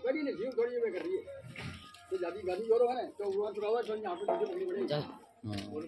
करी नहीं जीव थोड़ी में कर तो तो रही है तो जाती गाड़ी जोरो है तो वो चुरावा हुआ यहाँ पे मुझे हाँ। पकड़ी